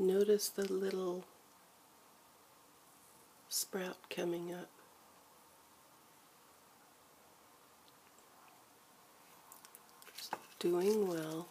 Notice the little sprout coming up. Doing well.